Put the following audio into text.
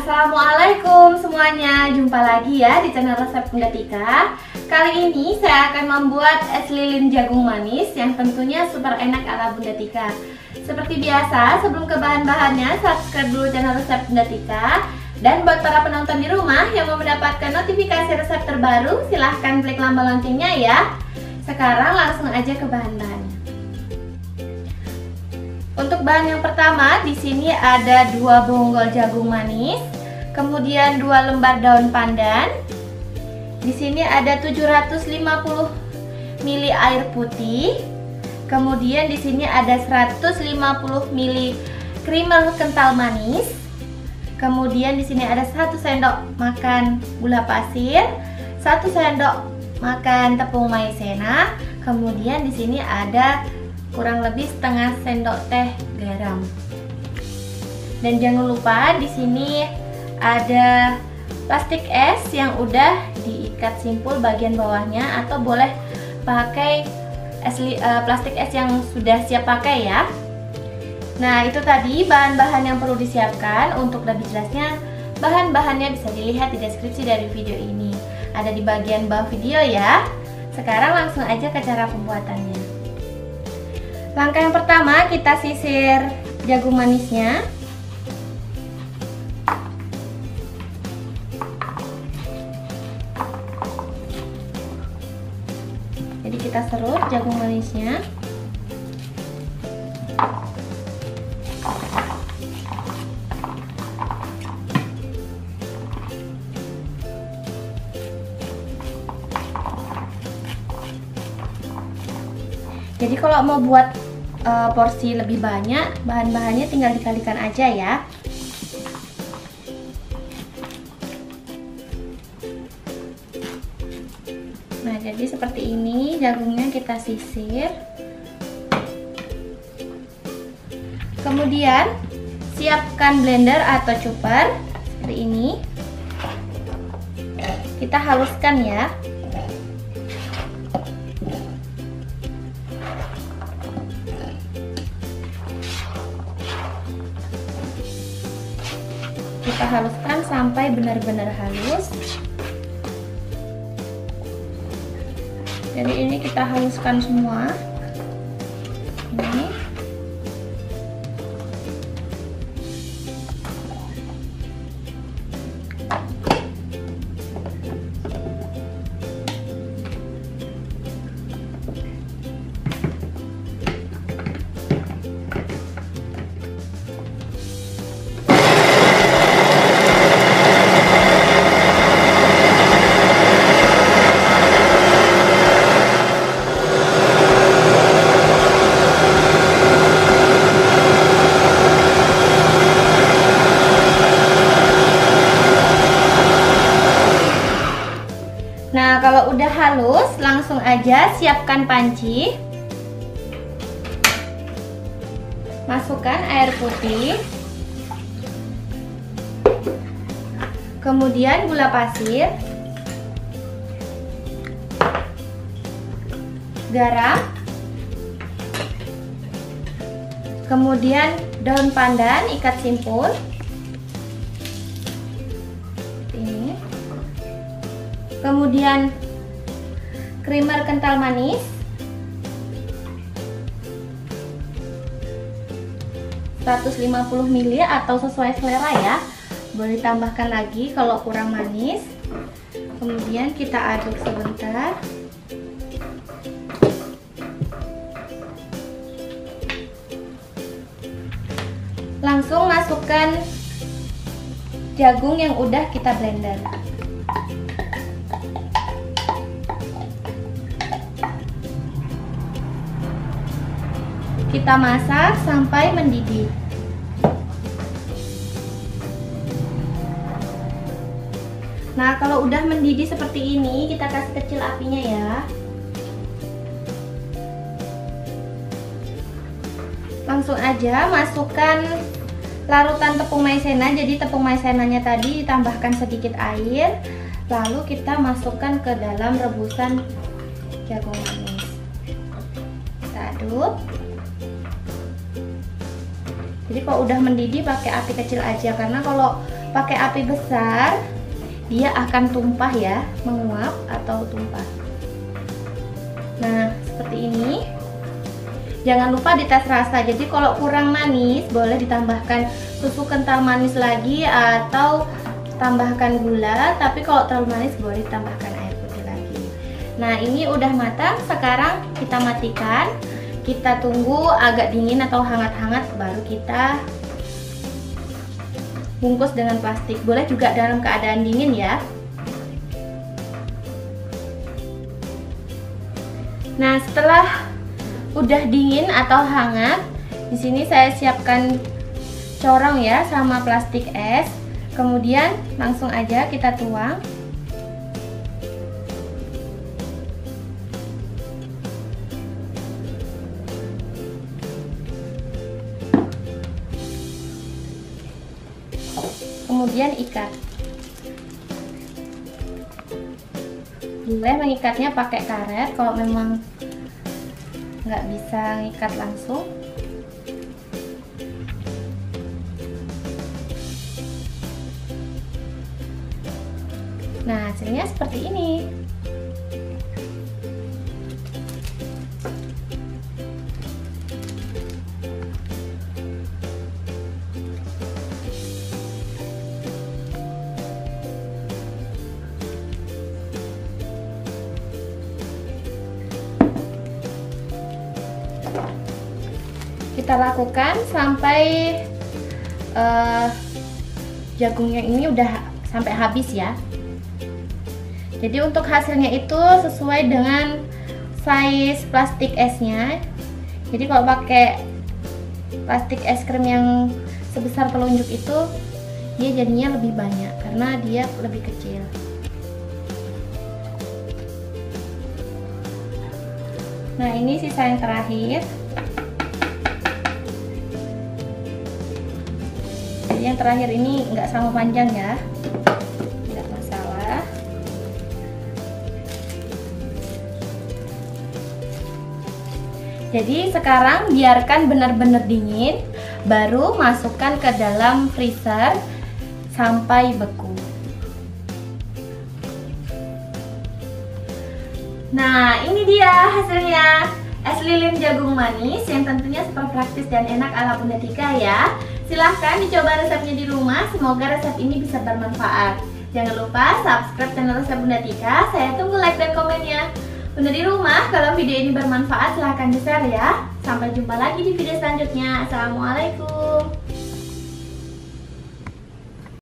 Assalamualaikum semuanya, jumpa lagi ya di channel resep Tika. Kali ini saya akan membuat es lilin jagung manis yang tentunya super enak ala Bunda Tika. Seperti biasa, sebelum ke bahan-bahannya, subscribe dulu channel resep Bunda Tika. Dan buat para penonton di rumah yang mau mendapatkan notifikasi resep terbaru, silahkan klik lambang loncengnya ya. Sekarang langsung aja ke bahan-bahannya untuk bahan yang pertama, di sini ada dua bonggol jagung manis, kemudian dua lembar daun pandan. Di sini ada 750 ml air putih. Kemudian di sini ada 150 ml creamer kental manis. Kemudian di sini ada satu sendok makan gula pasir, satu sendok makan tepung maizena. Kemudian di sini ada kurang lebih setengah sendok teh garam. Dan jangan lupa di sini ada plastik es yang udah diikat simpul bagian bawahnya atau boleh pakai es uh, plastik es yang sudah siap pakai ya. Nah, itu tadi bahan-bahan yang perlu disiapkan. Untuk lebih jelasnya, bahan-bahannya bisa dilihat di deskripsi dari video ini. Ada di bagian bawah video ya. Sekarang langsung aja ke cara pembuatannya. Langkah yang pertama kita sisir jagung manisnya. Jadi kita serut jagung manisnya. Jadi kalau mau buat uh, porsi lebih banyak, bahan-bahannya tinggal dikalikan aja ya. Nah, jadi seperti ini jagungnya kita sisir. Kemudian siapkan blender atau chopper seperti ini. Kita haluskan ya. Kita haluskan sampai benar-benar halus. Jadi ini kita haluskan semua kalau udah halus, langsung aja siapkan panci. Masukkan air putih. Kemudian gula pasir. Garam. Kemudian daun pandan ikat simpul. Kemudian creamer kental manis. lima puluh ml atau sesuai selera ya. Boleh tambahkan lagi kalau kurang manis. Kemudian kita aduk sebentar. Langsung masukkan jagung yang udah kita blender Kita masak sampai mendidih. Nah, kalau udah mendidih seperti ini, kita kasih kecil apinya ya. Langsung aja masukkan larutan tepung maizena. Jadi tepung maizenanya tadi ditambahkan sedikit air, lalu kita masukkan ke dalam rebusan jagung manis. Kita aduk. Jadi kalau udah mendidih pakai api kecil aja. Karena kalau pakai api besar dia akan tumpah ya menguap atau tumpah. Nah seperti ini. Jangan lupa dites rasa. Jadi kalau kurang manis boleh ditambahkan susu kental manis lagi atau tambahkan gula. Tapi kalau terlalu manis boleh ditambahkan air putih lagi. Nah ini udah matang. Sekarang kita matikan kita tunggu agak dingin atau hangat-hangat baru kita bungkus dengan plastik. Boleh juga dalam keadaan dingin ya. Nah, setelah udah dingin atau hangat, di sini saya siapkan corong ya sama plastik es. Kemudian langsung aja kita tuang. Kemudian ikat. Boleh mengikatnya pakai karet kalau memang nggak bisa ngikat langsung. Nah hasilnya seperti ini kita lakukan sampai uh, jagungnya ini udah sampai habis ya. Jadi untuk hasilnya itu sesuai dengan size plastik esnya jadi kalau pakai plastik es krim yang sebesar telunjuk itu dia jadinya lebih banyak karena dia lebih kecil. Nah ini sisa yang terakhir yang terakhir ini nggak sama panjang ya. Tidak masalah. Jadi sekarang biarkan benar-benar dingin baru masukkan ke dalam freezer sampai beku. Nah ini dia hasilnya. Es lilin jagung manis yang tentunya super praktis dan enak ala Bunda Tika ya Silahkan dicoba resepnya di rumah, semoga resep ini bisa bermanfaat. Jangan lupa subscribe channel resep Bunda Tika, saya tunggu like dan komennya. Bunda di rumah, kalau video ini bermanfaat silahkan di share ya. Sampai jumpa lagi di video selanjutnya. Assalamualaikum.